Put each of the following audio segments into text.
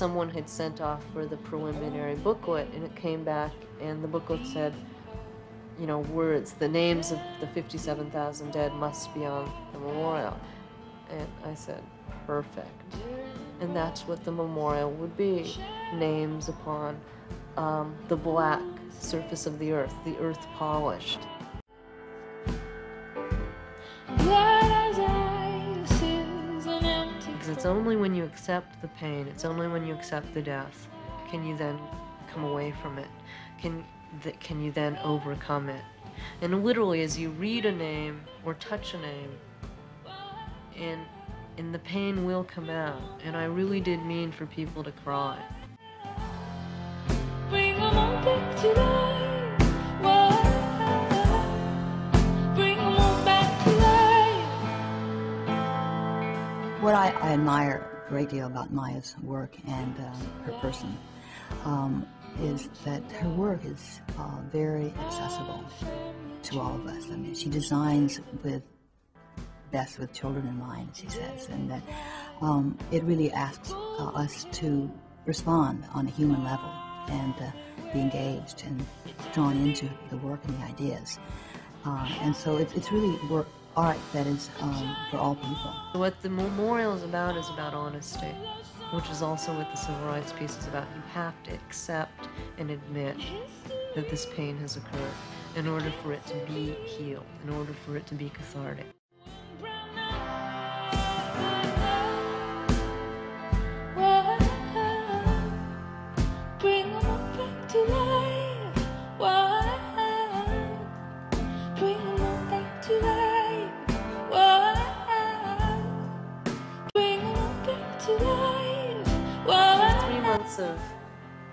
someone had sent off for the preliminary booklet and it came back and the booklet said you know words the names of the 57,000 dead must be on the memorial. And I said perfect. And that's what the memorial would be names upon um, the black surface of the earth the earth polished it's only when you accept the pain, it's only when you accept the death, can you then come away from it. Can can you then overcome it? And literally, as you read a name or touch a name, and and the pain will come out. And I really did mean for people to cry. What I, I admire a great deal about Maya's work and uh, her person um, is that her work is uh, very accessible to all of us. I mean, she designs with best with children in mind, she says, and that um, it really asks uh, us to respond on a human level and uh, be engaged and drawn into the work and the ideas. Uh, and so it's, it's really work, art that is um, for all people. What the memorial is about is about honesty, which is also what the civil rights piece is about. You have to accept and admit that this pain has occurred in order for it to be healed, in order for it to be cathartic. Whoa. Bring 'em all back to life. Whoa. Bring 'em all back to life. Of,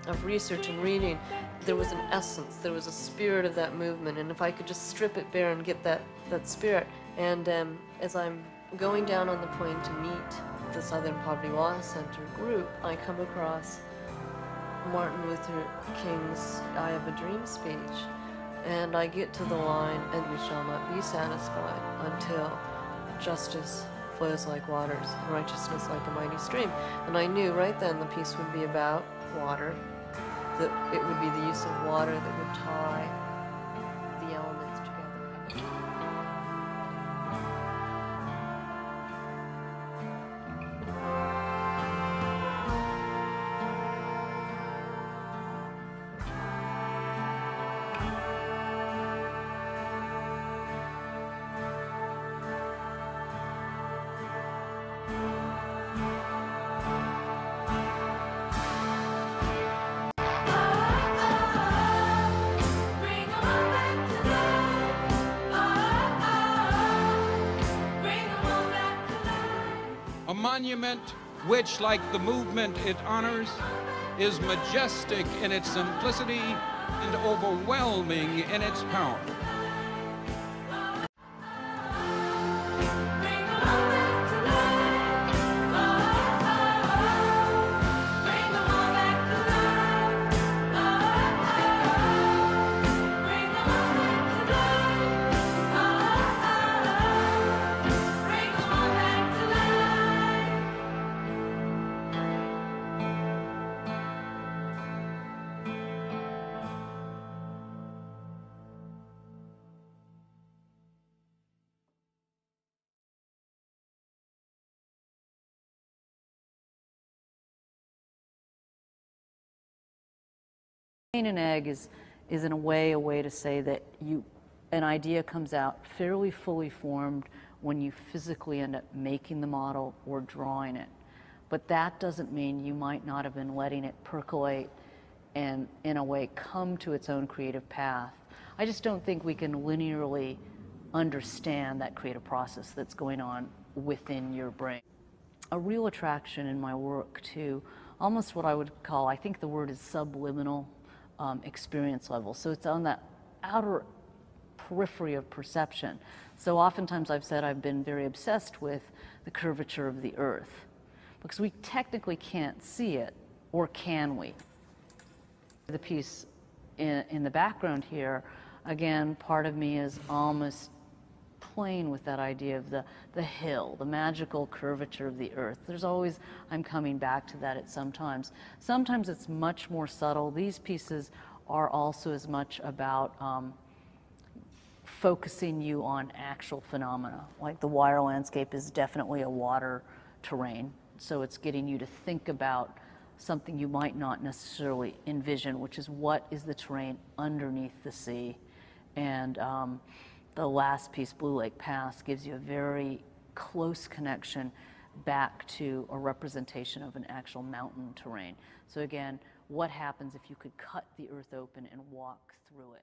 of research and reading, there was an essence, there was a spirit of that movement, and if I could just strip it bare and get that, that spirit, and um, as I'm going down on the plane to meet the Southern Poverty Law Center group, I come across Martin Luther King's I Have a Dream speech. And I get to the line, and we shall not be satisfied until justice flows like waters, and righteousness like a mighty stream. And I knew right then the piece would be about water, that it would be the use of water that would tie monument which, like the movement it honors, is majestic in its simplicity and overwhelming in its power. An egg is, is in a way a way to say that you, an idea comes out fairly fully formed when you physically end up making the model or drawing it. But that doesn't mean you might not have been letting it percolate and, in a way, come to its own creative path. I just don't think we can linearly understand that creative process that's going on within your brain a real attraction in my work to almost what I would call, I think the word is subliminal um, experience level. So it's on that outer periphery of perception. So oftentimes I've said I've been very obsessed with the curvature of the earth because we technically can't see it, or can we? The piece in, in the background here, again, part of me is almost playing with that idea of the, the hill, the magical curvature of the earth. There's always, I'm coming back to that at some times. Sometimes it's much more subtle. These pieces are also as much about um, focusing you on actual phenomena. Like the wire landscape is definitely a water terrain, so it's getting you to think about something you might not necessarily envision, which is what is the terrain underneath the sea. And um, the last piece, Blue Lake Pass, gives you a very close connection back to a representation of an actual mountain terrain. So again, what happens if you could cut the earth open and walk through it?